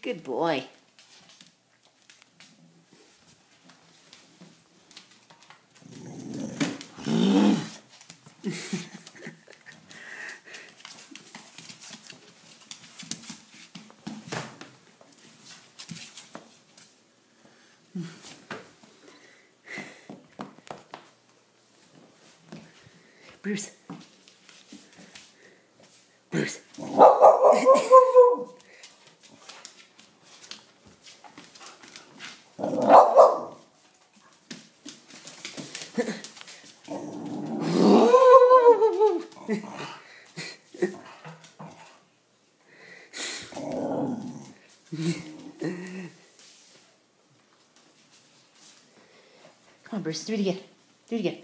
Good boy. Bruce. Bruce. Come on, Bruce, do it again. Do it again.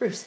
Bruce.